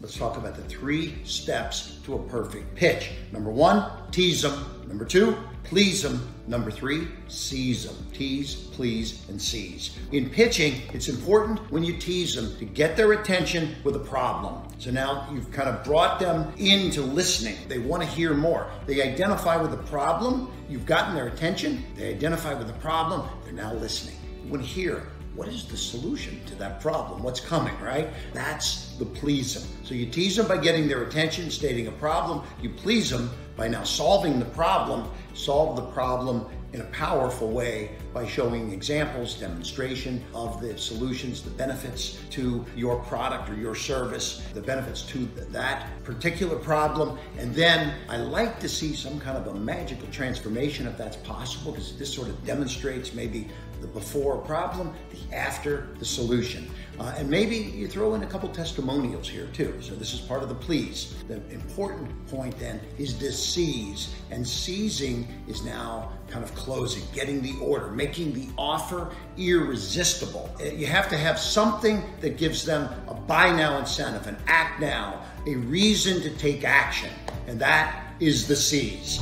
Let's talk about the three steps to a perfect pitch. Number one, tease them. Number two, please them. Number three, seize them. Tease, please, and seize. In pitching, it's important when you tease them to get their attention with a problem. So now you've kind of brought them into listening. They want to hear more. They identify with the problem. You've gotten their attention. They identify with the problem. They're now listening. You want to hear what is the solution to that problem? What's coming, right? That's the please them. So you tease them by getting their attention, stating a problem. You please them by now solving the problem. Solve the problem in a powerful way by showing examples, demonstration of the solutions, the benefits to your product or your service, the benefits to that particular problem. And then I like to see some kind of a magical transformation if that's possible, because this sort of demonstrates maybe the before problem, the after the solution. Uh, and maybe you throw in a couple testimonials here too. So this is part of the please. The important point then is to seize, and seizing is now kind of closing, getting the order, making the offer irresistible. Uh, you have to have something that gives them a buy now incentive, an act now, a reason to take action, and that is the seize.